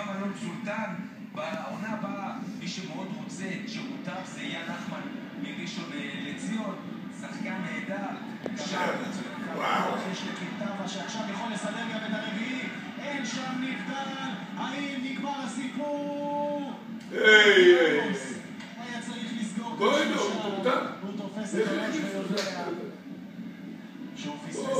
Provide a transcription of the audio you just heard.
גם אלון סולטן. בעונה הבאה, מי שמאוד רוצה את שירותיו זה אייל נחמן מראשון אה, לציון. שחקן נהדר. וואו. יש לקיטבה שעכשיו יכול לסדר גם את הרביעי. אין שם נבדל. האם נגמר הסיפור? היי, היי. היה צריך לסגור את בואי, הוא תופס את הראש ויודע שהוא פספס